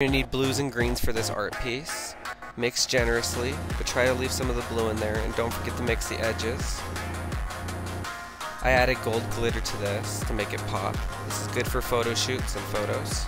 You need blues and greens for this art piece. Mix generously, but try to leave some of the blue in there and don't forget to mix the edges. I added gold glitter to this to make it pop. This is good for photo shoots and photos.